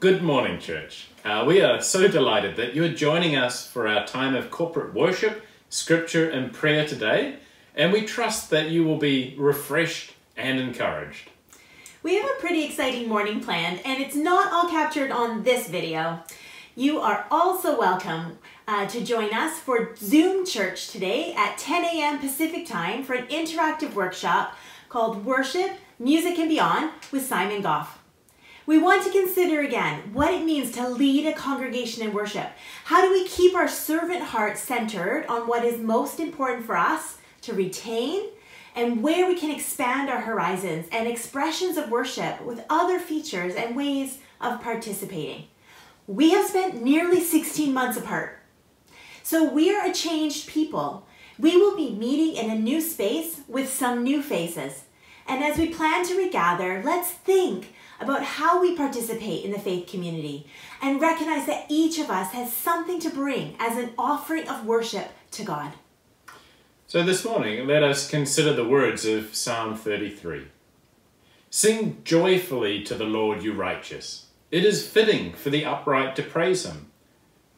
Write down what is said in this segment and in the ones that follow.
Good morning, church. Uh, we are so delighted that you're joining us for our time of corporate worship, scripture, and prayer today, and we trust that you will be refreshed and encouraged. We have a pretty exciting morning planned, and it's not all captured on this video. You are also welcome uh, to join us for Zoom Church today at 10 a.m. Pacific Time for an interactive workshop called Worship, Music, and Beyond with Simon Goff. We want to consider again what it means to lead a congregation in worship. How do we keep our servant heart centered on what is most important for us to retain and where we can expand our horizons and expressions of worship with other features and ways of participating? We have spent nearly 16 months apart. So we are a changed people. We will be meeting in a new space with some new faces. And as we plan to regather, let's think about how we participate in the faith community and recognize that each of us has something to bring as an offering of worship to God. So this morning, let us consider the words of Psalm 33. Sing joyfully to the Lord, you righteous. It is fitting for the upright to praise him.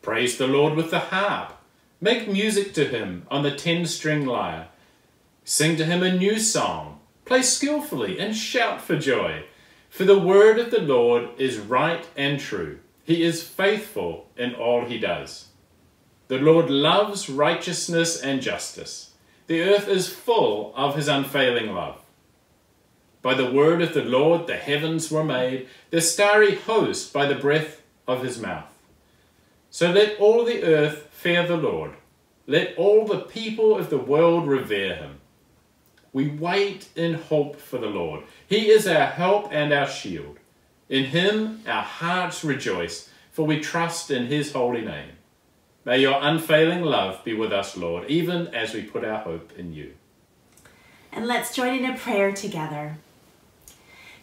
Praise the Lord with the harp. Make music to him on the ten string lyre. Sing to him a new song. Play skillfully and shout for joy. For the word of the Lord is right and true. He is faithful in all he does. The Lord loves righteousness and justice. The earth is full of his unfailing love. By the word of the Lord the heavens were made, the starry host by the breath of his mouth. So let all the earth fear the Lord. Let all the people of the world revere him. We wait in hope for the Lord. He is our help and our shield. In him our hearts rejoice, for we trust in his holy name. May your unfailing love be with us, Lord, even as we put our hope in you. And let's join in a prayer together.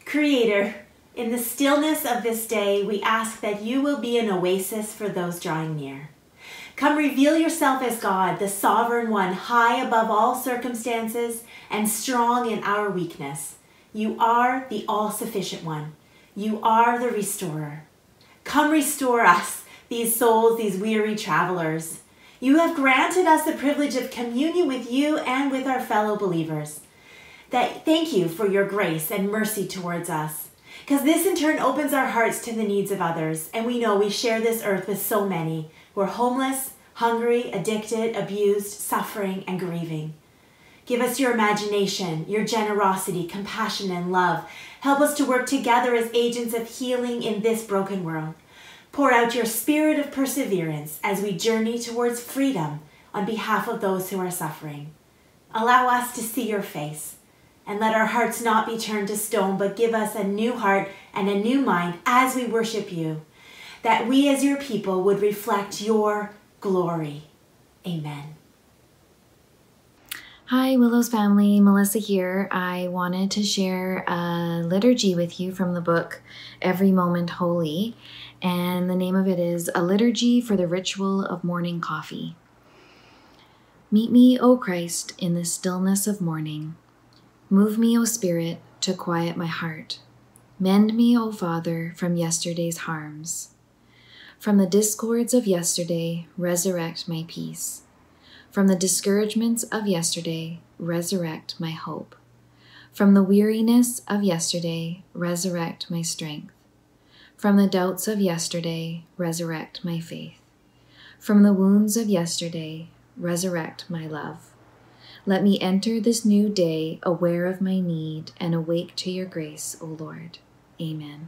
Creator, in the stillness of this day, we ask that you will be an oasis for those drawing near. Come reveal yourself as God, the sovereign one, high above all circumstances and strong in our weakness. You are the all sufficient one. You are the restorer. Come restore us, these souls, these weary travelers. You have granted us the privilege of communion with you and with our fellow believers. That thank you for your grace and mercy towards us. Because this in turn opens our hearts to the needs of others, and we know we share this earth with so many we're homeless, hungry, addicted, abused, suffering, and grieving. Give us your imagination, your generosity, compassion, and love. Help us to work together as agents of healing in this broken world. Pour out your spirit of perseverance as we journey towards freedom on behalf of those who are suffering. Allow us to see your face and let our hearts not be turned to stone, but give us a new heart and a new mind as we worship you that we as your people would reflect your glory. Amen. Hi, Willows family. Melissa here. I wanted to share a liturgy with you from the book Every Moment Holy, and the name of it is A Liturgy for the Ritual of Morning Coffee. Meet me, O Christ, in the stillness of morning. Move me, O Spirit, to quiet my heart. Mend me, O Father, from yesterday's harms. From the discords of yesterday, resurrect my peace. From the discouragements of yesterday, resurrect my hope. From the weariness of yesterday, resurrect my strength. From the doubts of yesterday, resurrect my faith. From the wounds of yesterday, resurrect my love. Let me enter this new day aware of my need and awake to your grace, O Lord. Amen.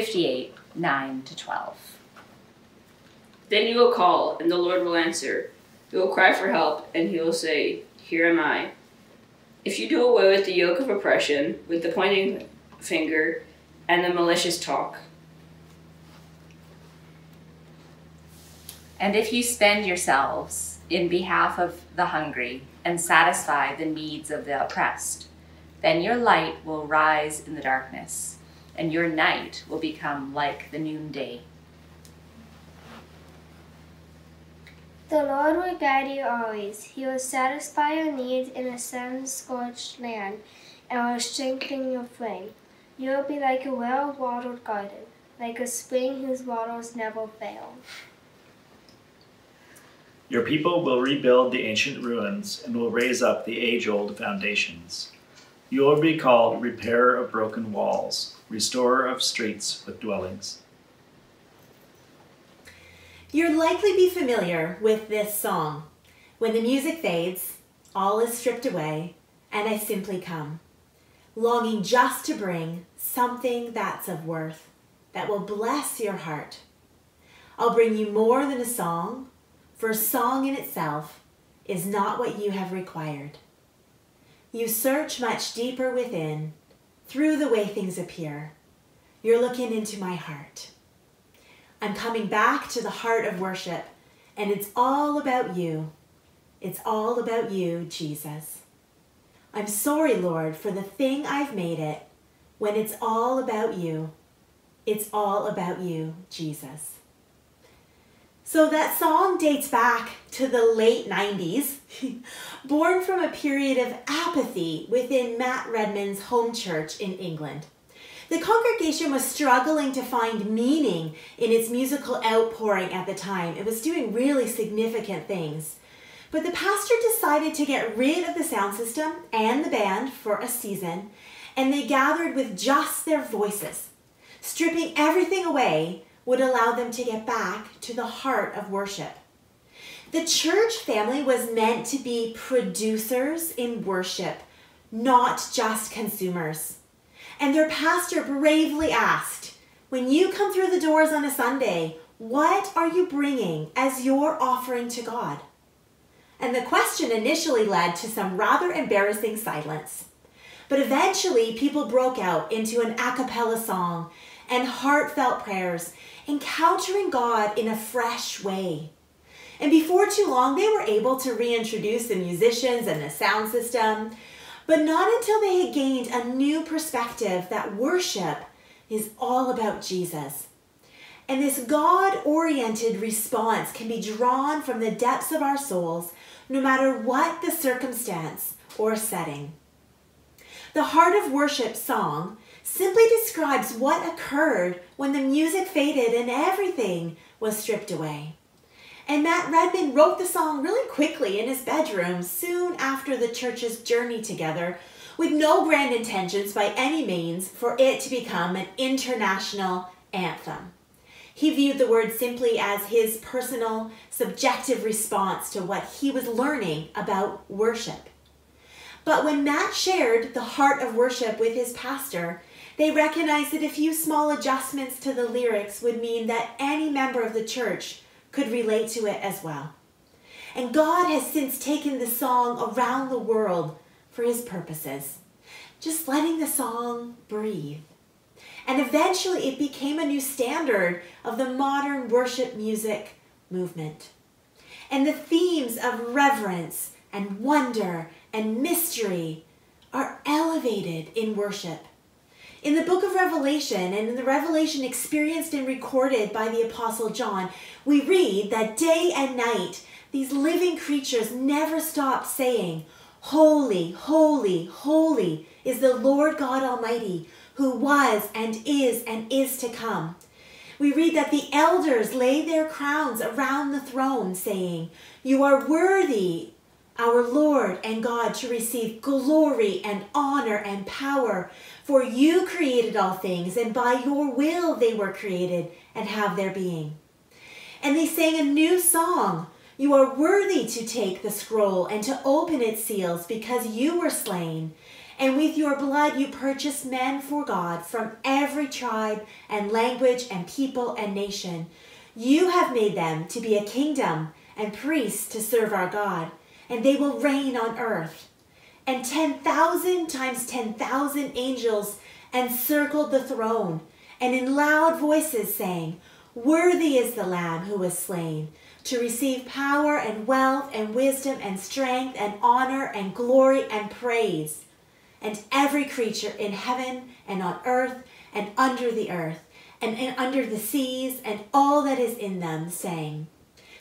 58 9 to 12. Then you will call, and the Lord will answer. You will cry for help, and he will say, Here am I. If you do away with the yoke of oppression, with the pointing finger, and the malicious talk, And if you spend yourselves in behalf of the hungry and satisfy the needs of the oppressed, then your light will rise in the darkness, and your night will become like the noonday. The Lord will guide you always. He will satisfy your needs in a sun scorched land and will strengthen your frame. You will be like a well watered garden, like a spring whose waters never fail. Your people will rebuild the ancient ruins and will raise up the age old foundations. You will be called repairer of broken walls, restorer of streets with dwellings. You'll likely be familiar with this song. When the music fades, all is stripped away, and I simply come, longing just to bring something that's of worth, that will bless your heart. I'll bring you more than a song, for a song in itself is not what you have required. You search much deeper within, through the way things appear. You're looking into my heart. I'm coming back to the heart of worship, and it's all about you. It's all about you, Jesus. I'm sorry, Lord, for the thing I've made it when it's all about you. It's all about you, Jesus. So that song dates back to the late 90s, born from a period of apathy within Matt Redman's home church in England. The congregation was struggling to find meaning in its musical outpouring at the time. It was doing really significant things. But the pastor decided to get rid of the sound system and the band for a season, and they gathered with just their voices. Stripping everything away would allow them to get back to the heart of worship. The church family was meant to be producers in worship, not just consumers. And their pastor bravely asked, When you come through the doors on a Sunday, what are you bringing as your offering to God? And the question initially led to some rather embarrassing silence. But eventually, people broke out into an a cappella song and heartfelt prayers, encountering God in a fresh way. And before too long, they were able to reintroduce the musicians and the sound system, but not until they had gained a new perspective that worship is all about Jesus. And this God oriented response can be drawn from the depths of our souls, no matter what the circumstance or setting. The Heart of Worship song simply describes what occurred when the music faded and everything was stripped away. And Matt Redman wrote the song really quickly in his bedroom soon after the church's journey together, with no grand intentions by any means for it to become an international anthem. He viewed the word simply as his personal, subjective response to what he was learning about worship. But when Matt shared the heart of worship with his pastor, they recognized that a few small adjustments to the lyrics would mean that any member of the church could relate to it as well. And God has since taken the song around the world for his purposes, just letting the song breathe. And eventually it became a new standard of the modern worship music movement. And the themes of reverence and wonder and mystery are elevated in worship. In the book of Revelation and in the revelation experienced and recorded by the Apostle John, we read that day and night these living creatures never stop saying, Holy, holy, holy is the Lord God Almighty, who was and is and is to come. We read that the elders lay their crowns around the throne, saying, You are worthy, our Lord and God, to receive glory and honor and power. For you created all things, and by your will they were created and have their being. And they sang a new song. You are worthy to take the scroll and to open its seals because you were slain, And with your blood you purchased men for God from every tribe and language and people and nation. You have made them to be a kingdom and priests to serve our God, and they will reign on earth. And 10,000 times 10,000 angels encircled the throne, and in loud voices sang, Worthy is the Lamb who was slain to receive power and wealth and wisdom and strength and honor and glory and praise and every creature in heaven and on earth and under the earth and, and under the seas and all that is in them, saying,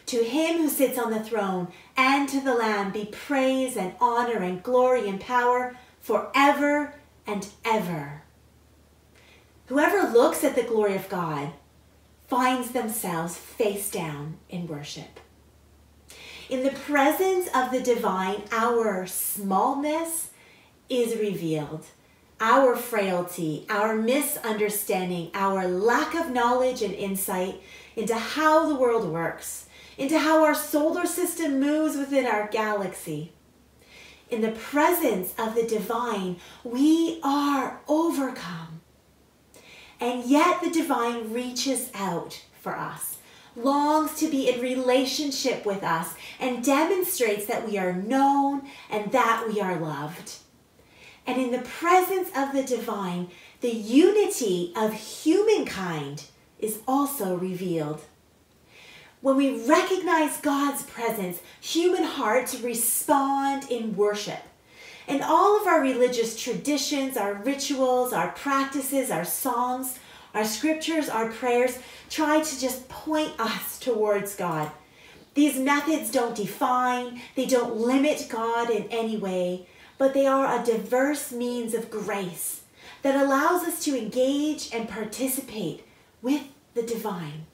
To him who sits on the throne and to the Lamb be praise and honor and glory and power forever and ever. Whoever looks at the glory of God finds themselves face down in worship. In the presence of the divine, our smallness is revealed. Our frailty, our misunderstanding, our lack of knowledge and insight into how the world works, into how our solar system moves within our galaxy. In the presence of the divine, we are overcome. And yet the divine reaches out for us, longs to be in relationship with us, and demonstrates that we are known and that we are loved. And in the presence of the divine, the unity of humankind is also revealed. When we recognize God's presence, human hearts respond in worship. And all of our religious traditions, our rituals, our practices, our songs, our scriptures, our prayers try to just point us towards God. These methods don't define, they don't limit God in any way, but they are a diverse means of grace that allows us to engage and participate with the divine.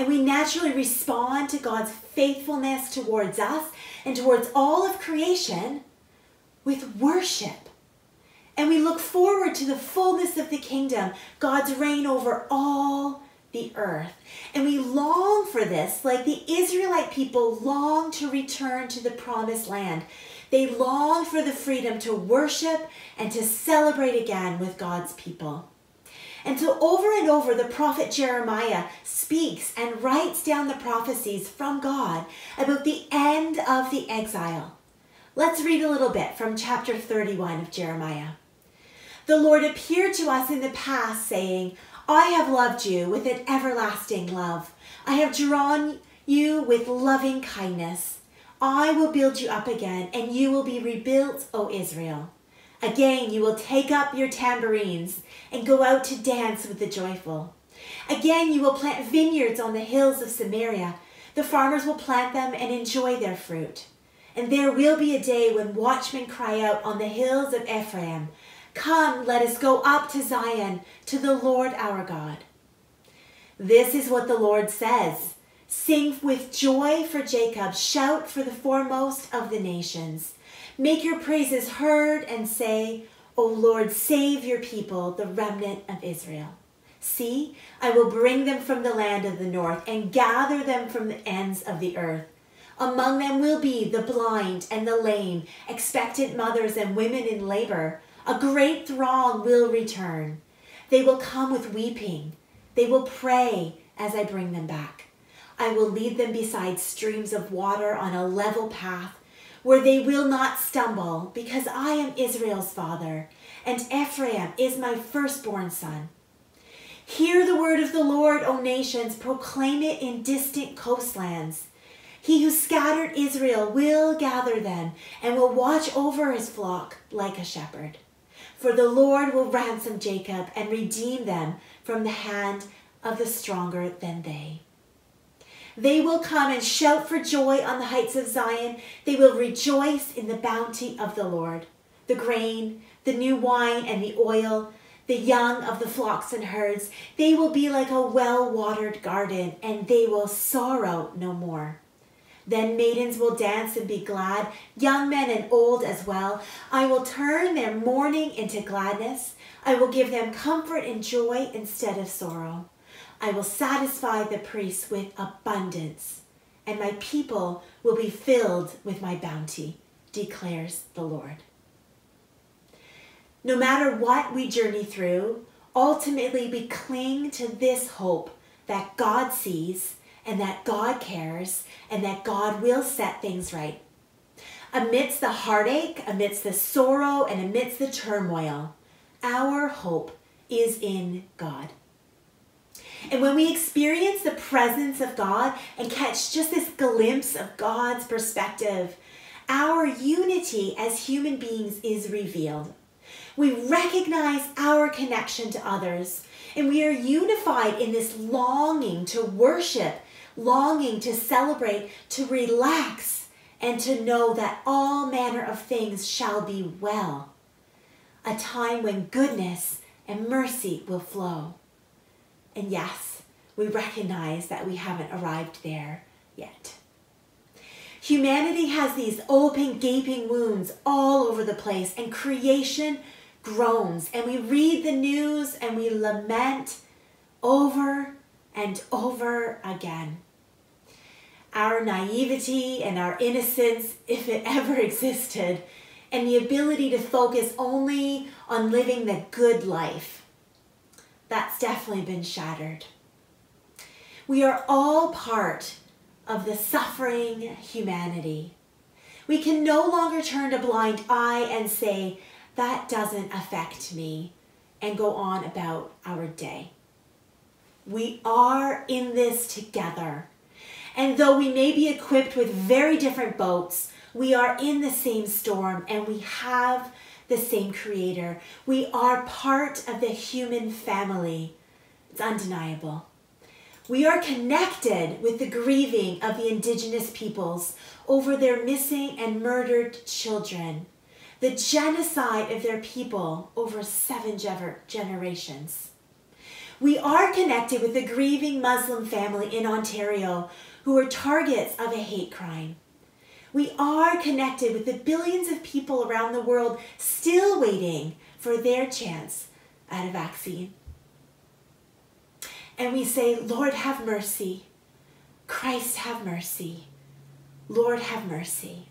And we naturally respond to God's faithfulness towards us and towards all of creation with worship. And we look forward to the fullness of the kingdom, God's reign over all the earth. And we long for this, like the Israelite people long to return to the promised land. They long for the freedom to worship and to celebrate again with God's people. And so, over and over, the prophet Jeremiah speaks and writes down the prophecies from God about the end of the exile. Let's read a little bit from chapter 31 of Jeremiah. The Lord appeared to us in the past, saying, I have loved you with an everlasting love. I have drawn you with loving kindness. I will build you up again, and you will be rebuilt, O Israel. Again, you will take up your tambourines and go out to dance with the joyful. Again, you will plant vineyards on the hills of Samaria. The farmers will plant them and enjoy their fruit. And there will be a day when watchmen cry out on the hills of Ephraim, Come, let us go up to Zion, to the Lord our God. This is what the Lord says. Sing with joy for Jacob, shout for the foremost of the nations. Make your praises heard and say, O Lord, save your people, the remnant of Israel. See, I will bring them from the land of the north and gather them from the ends of the earth. Among them will be the blind and the lame, expectant mothers and women in labor. A great throng will return. They will come with weeping. They will pray as I bring them back. I will lead them beside streams of water on a level path where they will not stumble, because I am Israel's father, and Ephraim is my firstborn son. Hear the word of the Lord, O nations, proclaim it in distant coastlands. He who scattered Israel will gather them and will watch over his flock like a shepherd. For the Lord will ransom Jacob and redeem them from the hand of the stronger than they. They will come and shout for joy on the heights of Zion. They will rejoice in the bounty of the Lord. The grain, the new wine, and the oil, the young of the flocks and herds, they will be like a well watered garden, and they will sorrow no more. Then maidens will dance and be glad, young men and old as well. I will turn their mourning into gladness. I will give them comfort and joy instead of sorrow. I will satisfy the priests with abundance, and my people will be filled with my bounty, declares the Lord. No matter what we journey through, ultimately we cling to this hope that God sees and that God cares and that God will set things right. Amidst the heartache, amidst the sorrow, and amidst the turmoil, our hope is in God. And when we experience the presence of God and catch just this glimpse of God's perspective, our unity as human beings is revealed. We recognize our connection to others, and we are unified in this longing to worship, longing to celebrate, to relax, and to know that all manner of things shall be well. A time when goodness and mercy will flow. And yes, we recognize that we haven't arrived there yet. Humanity has these open, gaping wounds all over the place, and creation groans. And we read the news and we lament over and over again. Our naivety and our innocence, if it ever existed, and the ability to focus only on living the good life, that's definitely been shattered. We are all part of the suffering humanity. We can no longer turn a blind eye and say, that doesn't affect me, and go on about our day. We are in this together. And though we may be equipped with very different boats, we are in the same storm and we have the same creator. We are part of the human family. It's undeniable. We are connected with the grieving of the indigenous peoples over their missing and murdered children, the genocide of their people over seven generations. We are connected with the grieving Muslim family in Ontario who are targets of a hate crime. We are connected with the billions of people around the world still waiting for their chance at a vaccine. And we say, Lord, have mercy. Christ, have mercy. Lord, have mercy.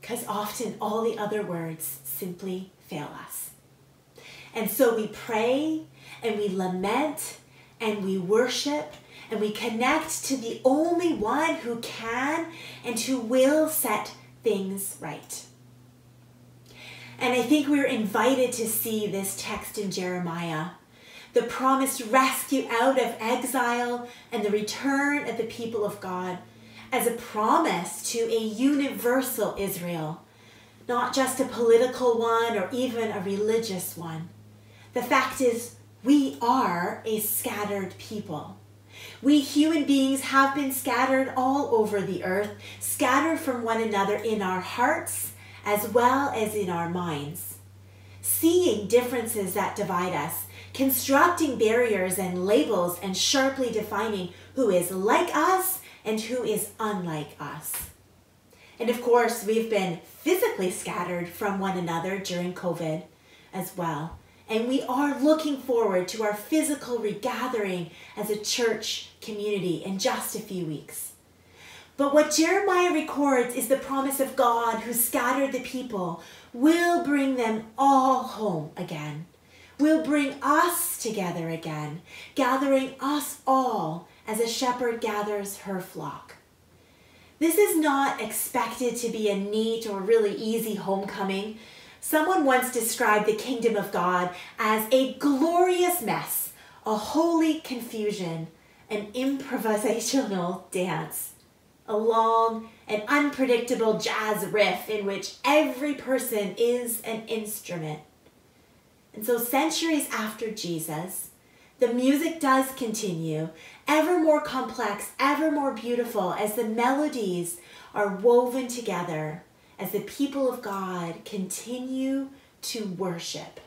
Because often all the other words simply fail us. And so we pray and we lament and we worship and we connect to the only one who can and who will set things right. And I think we're invited to see this text in Jeremiah the promised rescue out of exile and the return of the people of God as a promise to a universal Israel, not just a political one or even a religious one. The fact is, we are a scattered people. We human beings have been scattered all over the earth, scattered from one another in our hearts as well as in our minds. Seeing differences that divide us, constructing barriers and labels and sharply defining who is like us and who is unlike us. And of course, we've been physically scattered from one another during COVID as well. And we are looking forward to our physical regathering as a church community in just a few weeks. But what Jeremiah records is the promise of God who scattered the people will bring them all home again. Will bring us together again, gathering us all as a shepherd gathers her flock. This is not expected to be a neat or really easy homecoming Someone once described the kingdom of God as a glorious mess, a holy confusion, an improvisational dance, a long and unpredictable jazz riff in which every person is an instrument. And so, centuries after Jesus, the music does continue, ever more complex, ever more beautiful, as the melodies are woven together as the people of God continue to worship.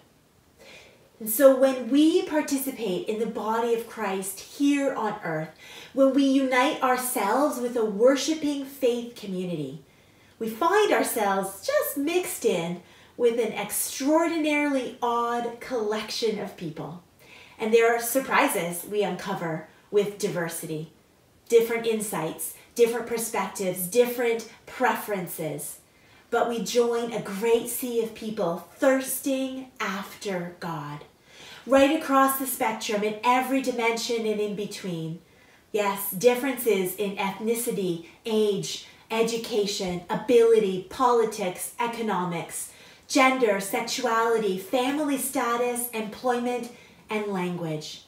And so, when we participate in the body of Christ here on earth, when we unite ourselves with a worshiping faith community, we find ourselves just mixed in with an extraordinarily odd collection of people. And there are surprises we uncover with diversity, different insights, different perspectives, different preferences. But we join a great sea of people thirsting after God. Right across the spectrum, in every dimension and in between. Yes, differences in ethnicity, age, education, ability, politics, economics, gender, sexuality, family status, employment, and language.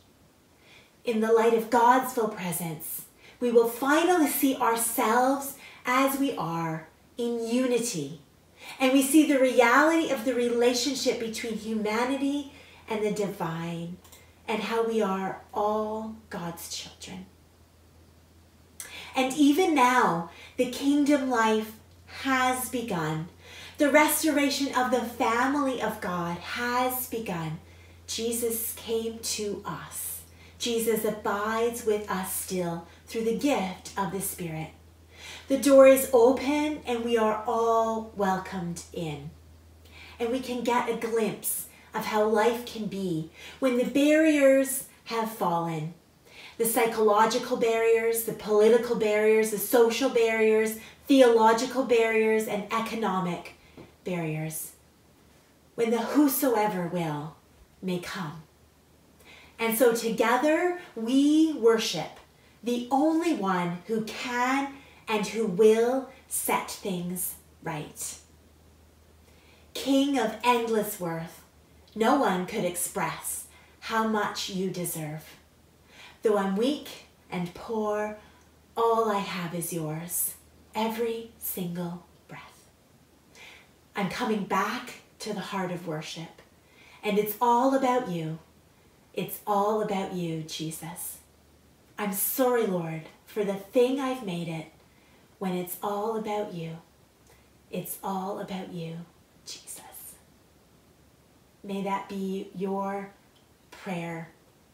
In the light of God's full presence, we will finally see ourselves as we are in unity. And we see the reality of the relationship between humanity and the divine, and how we are all God's children. And even now, the kingdom life has begun. The restoration of the family of God has begun. Jesus came to us. Jesus abides with us still through the gift of the Spirit. The door is open and we are all welcomed in. And we can get a glimpse of how life can be when the barriers have fallen. The psychological barriers, the political barriers, the social barriers, theological barriers, and economic barriers. When the whosoever will may come. And so together we worship the only one who can and who will set things right. King of endless worth, no one could express how much you deserve. Though I'm weak and poor, all I have is yours, every single breath. I'm coming back to the heart of worship, and it's all about you. It's all about you, Jesus. I'm sorry, Lord, for the thing I've made it when it's all about you. It's all about you, Jesus. May that be your prayer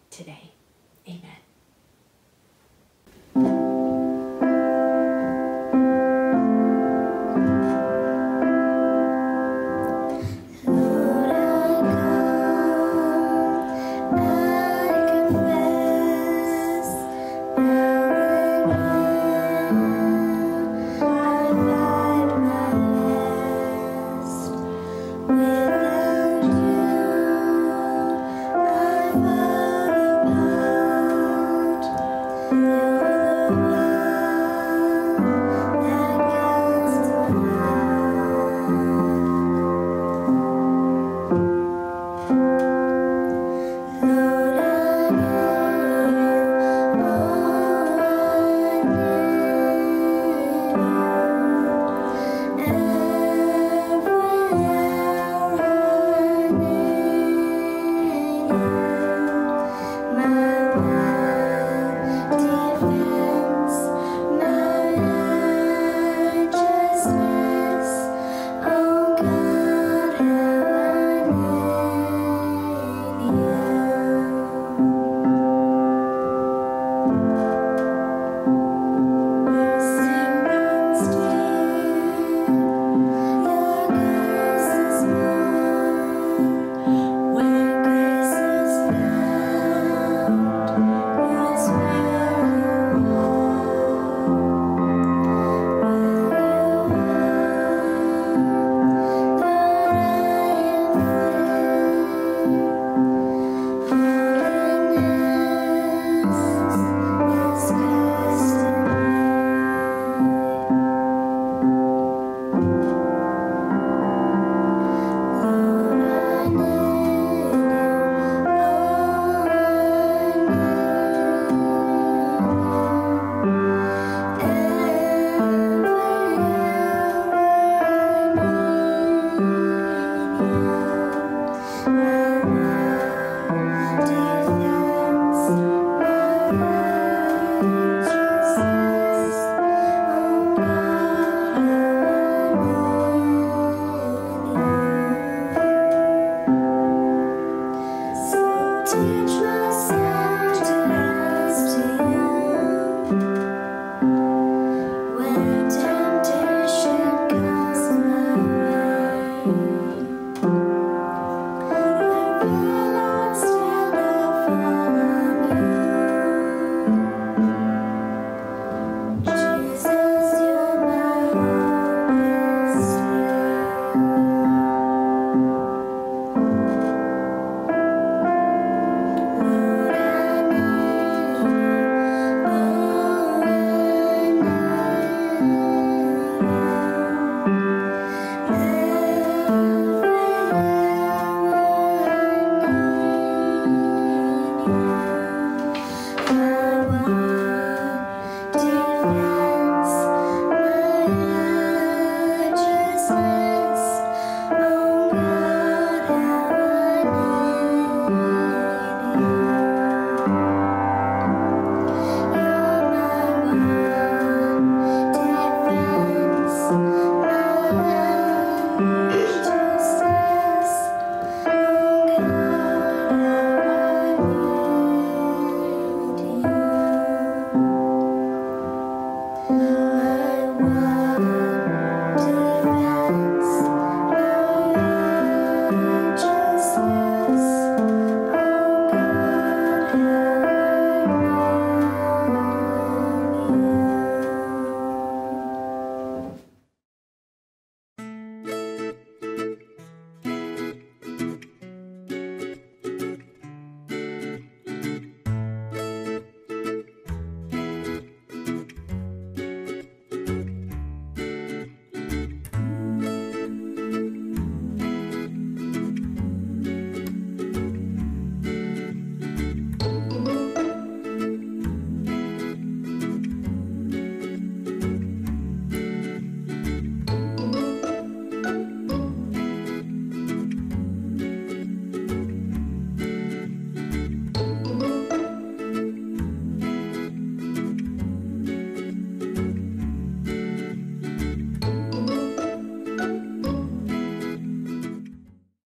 today. Amen.